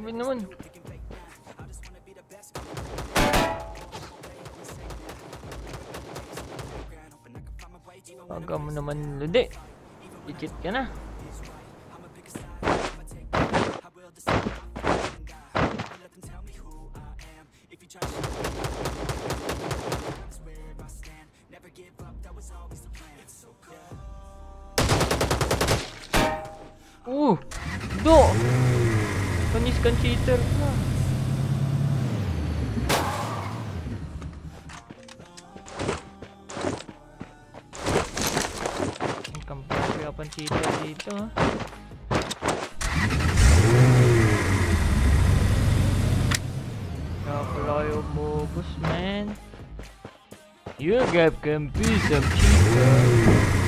Grabe naman. Baga mo naman ludi. Legit ka na. Uh! Do! Koniskan cheater lah. Ini kampung kelihatan cheater itu ya, lah Bus man, you guys can be some cheaters.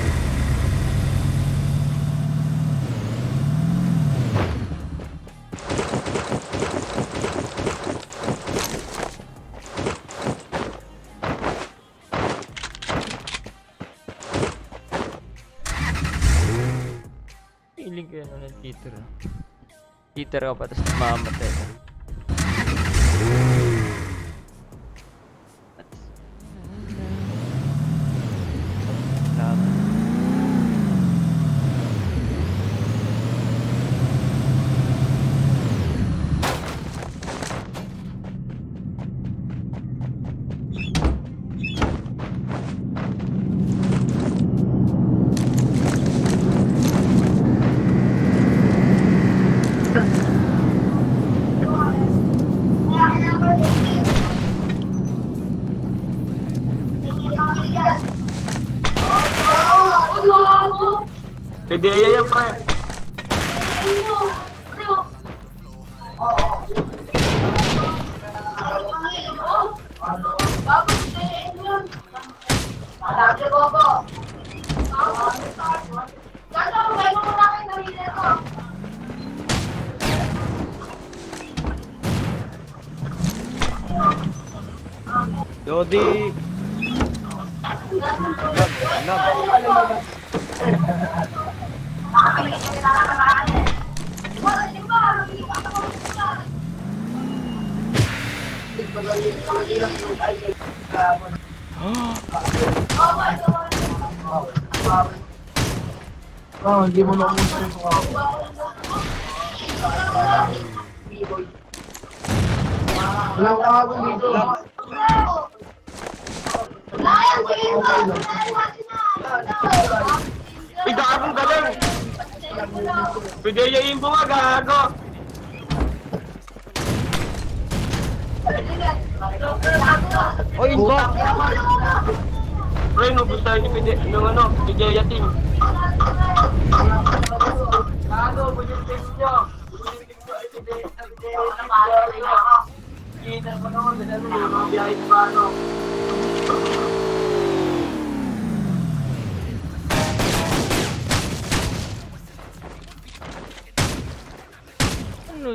Yun ano ng cheater. ah. Cheater ka pa tapos mamamatay. Jody! Oh, hindi mo na umusap yung ako. Wala ka ako dito. Uy, gagong galing! Pwede yung mo nga, gago! Oy, inbo! Pre, nubos tayo ni Pwede, ng ano, Pwede yating. Gago, pwede yung text nyo. Kita mo naman, ano, mga biyahe pa, ano.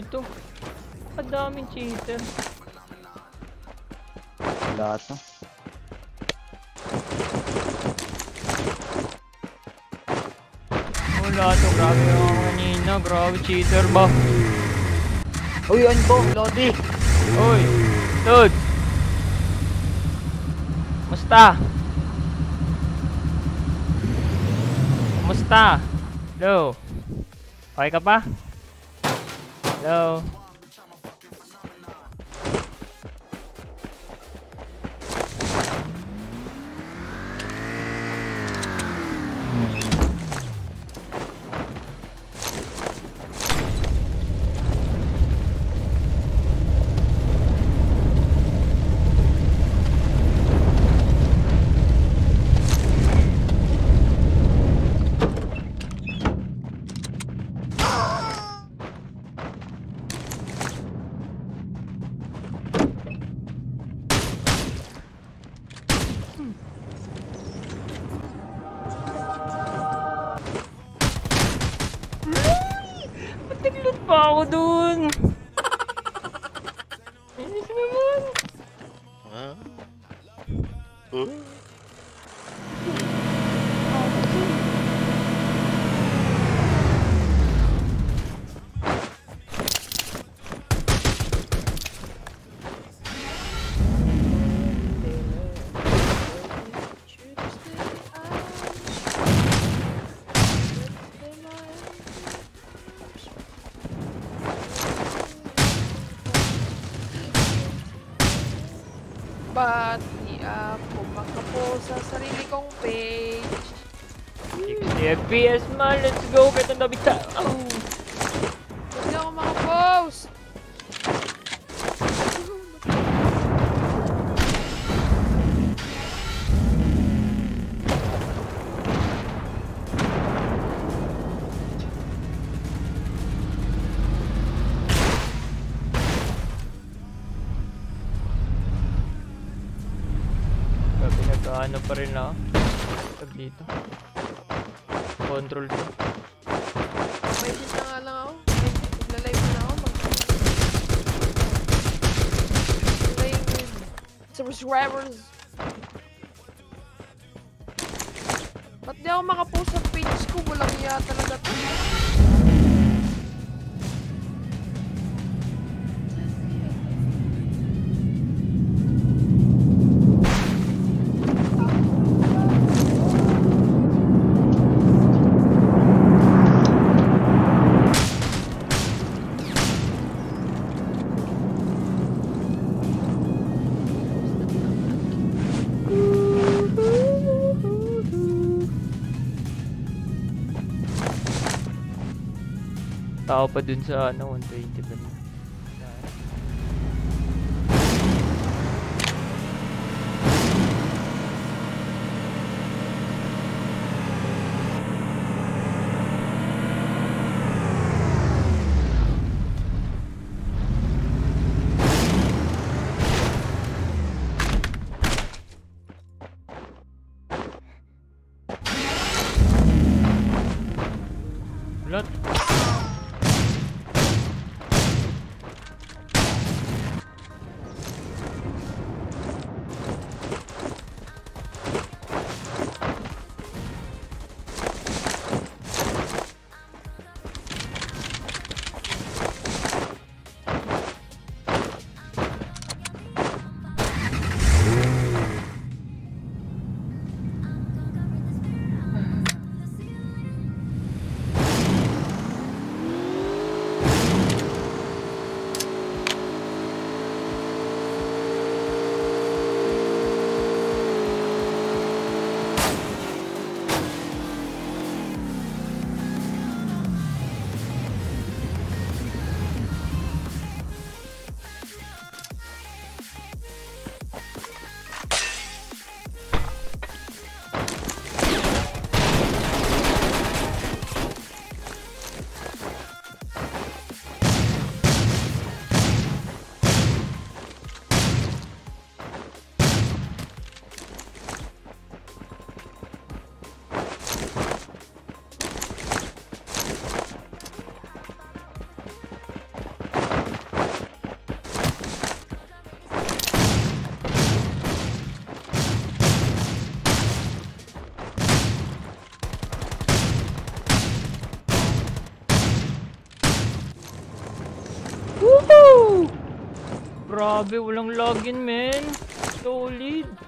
Dito? Kadaming cheater. Lahat na. Wala to, grabe ako kanina. Grabe cheater ba? Uy, ano po? Lodi! Uy, Tod! Musta? Kumusta? Hello? Okay ka pa? Hello? Ba't nag-loot pa ako dun? Inis naman. Ba't 60 FPS man, let's go! Kahit ang dami ta... Oh. Ba't di ako makapost? Nagkaano pa rin ako. Tag dito. Control ko. May shit na nga lang ako. Nagla-live na ako. Playing with subscribers. Ba't di ako makapost sa page ko? Walang iya talaga to. Tao pa dun sa ano, 120 ba na? Grabe, walang login, men. Solid.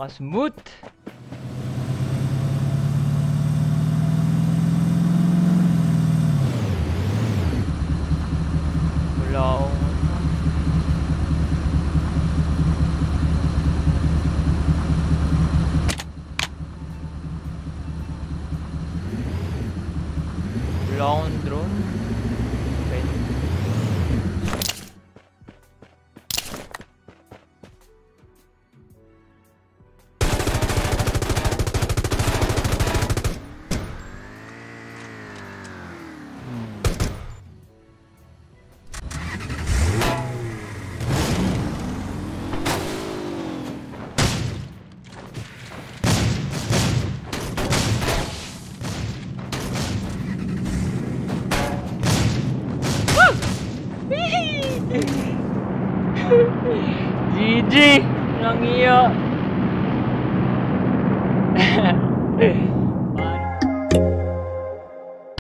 Rasmout.